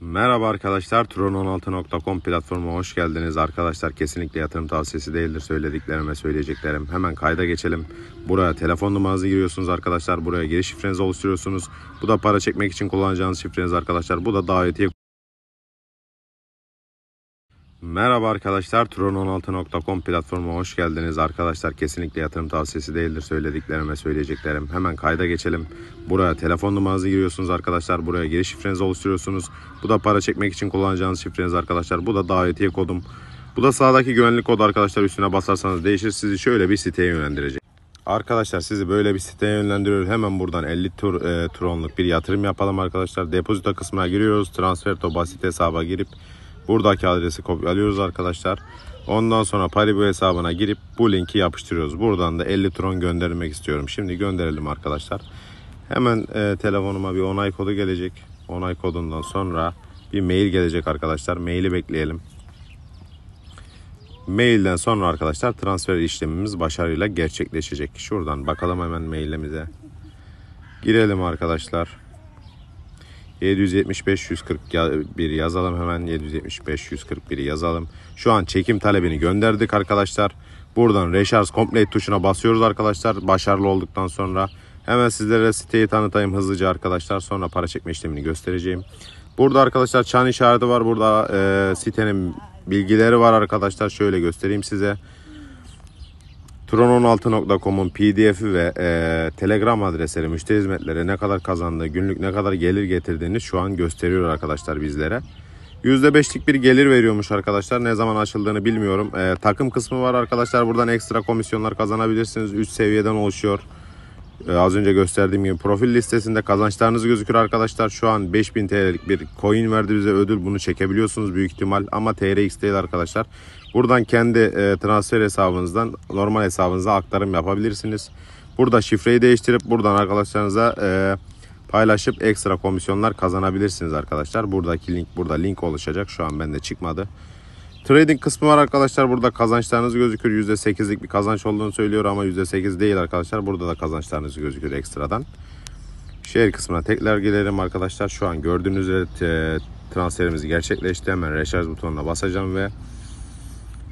Merhaba arkadaşlar, Tron16.com platformuna hoş geldiniz. Arkadaşlar kesinlikle yatırım tavsiyesi değildir söylediklerime söyleyeceklerim. Hemen kayda geçelim. Buraya telefon numaranızı giriyorsunuz arkadaşlar. Buraya giriş şifrenizi oluşturuyorsunuz. Bu da para çekmek için kullanacağınız şifreniz arkadaşlar. Bu da davetiye Merhaba arkadaşlar, Tron16.com platformuna hoş geldiniz. Arkadaşlar kesinlikle yatırım tavsiyesi değildir söylediklerime söyleyeceklerim. Hemen kayda geçelim. Buraya telefon numaranızı giriyorsunuz arkadaşlar. Buraya giriş şifrenizi oluşturuyorsunuz. Bu da para çekmek için kullanacağınız şifreniz arkadaşlar. Bu da davetiye kodum. Bu da sağdaki güvenlik kodu arkadaşlar. Üstüne basarsanız değişir. Sizi şöyle bir siteye yönlendirecek. Arkadaşlar sizi böyle bir siteye yönlendiriyor. Hemen buradan 50 tur, e, tronluk bir yatırım yapalım arkadaşlar. Depozito kısmına giriyoruz. Transfer to basit hesaba girip buradaki adresi kopyalıyoruz arkadaşlar. Ondan sonra Paribu hesabına girip bu linki yapıştırıyoruz. Buradan da 50 tron göndermek istiyorum. Şimdi gönderelim arkadaşlar. Hemen e, telefonuma bir onay kodu gelecek. Onay kodundan sonra bir mail gelecek arkadaşlar. Maili bekleyelim. Mailden sonra arkadaşlar transfer işlemimiz başarıyla gerçekleşecek. Şuradan bakalım hemen mailimize. Girelim arkadaşlar. 775 141 yazalım hemen 775 141 yazalım. Şu an çekim talebini gönderdik arkadaşlar. Buradan Recharge Complete tuşuna basıyoruz arkadaşlar. Başarılı olduktan sonra hemen sizlere siteyi tanıtayım hızlıca arkadaşlar. Sonra para çekme işlemini göstereceğim. Burada arkadaşlar çan işareti var. Burada e, sitenin bilgileri var arkadaşlar. Şöyle göstereyim size. Tron16.com'un pdf'i ve e, telegram adresleri, müşteri hizmetleri ne kadar kazandığı, günlük ne kadar gelir getirdiğini şu an gösteriyor arkadaşlar bizlere. %5'lik bir gelir veriyormuş arkadaşlar. Ne zaman açıldığını bilmiyorum. E, takım kısmı var arkadaşlar. Buradan ekstra komisyonlar kazanabilirsiniz. 3 seviyeden oluşuyor. E, az önce gösterdiğim gibi profil listesinde kazançlarınız gözükür arkadaşlar. Şu an 5000 TL'lik bir coin verdi bize ödül. Bunu çekebiliyorsunuz büyük ihtimal ama TRX değil arkadaşlar. Buradan kendi e, transfer hesabınızdan normal hesabınıza aktarım yapabilirsiniz. Burada şifreyi değiştirip buradan arkadaşlarınıza e, paylaşıp ekstra komisyonlar kazanabilirsiniz arkadaşlar. Buradaki link burada link oluşacak. Şu an bende çıkmadı. Trading kısmı var arkadaşlar. Burada kazançlarınız gözükür. %8'lik bir kazanç olduğunu söylüyor ama %8 değil arkadaşlar. Burada da kazançlarınız gözükür ekstradan. Share kısmına tekrar gelelim arkadaşlar. Şu an gördüğünüz üzere e, transferimiz gerçekleşti. Hemen recharge butonuna basacağım ve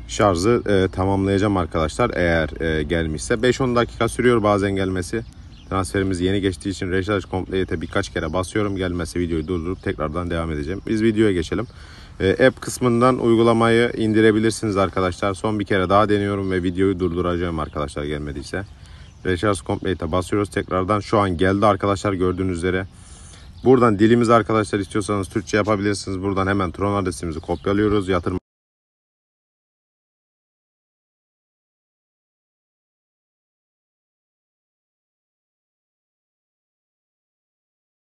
şarjı e, tamamlayacağım arkadaşlar. Eğer e, gelmişse 5-10 dakika sürüyor bazen gelmesi. Transferimiz yeni geçtiği için Recharge Complete'e birkaç kere basıyorum. Gelmesi videoyu durdurup tekrardan devam edeceğim. Biz videoya geçelim. E, app kısmından uygulamayı indirebilirsiniz arkadaşlar. Son bir kere daha deniyorum ve videoyu durduracağım arkadaşlar gelmediyse. Recharge Complete'e basıyoruz. Tekrardan şu an geldi arkadaşlar gördüğünüz üzere. Buradan dilimiz arkadaşlar istiyorsanız Türkçe yapabilirsiniz. Buradan hemen Tron adresimizi kopyalıyoruz. Yatırım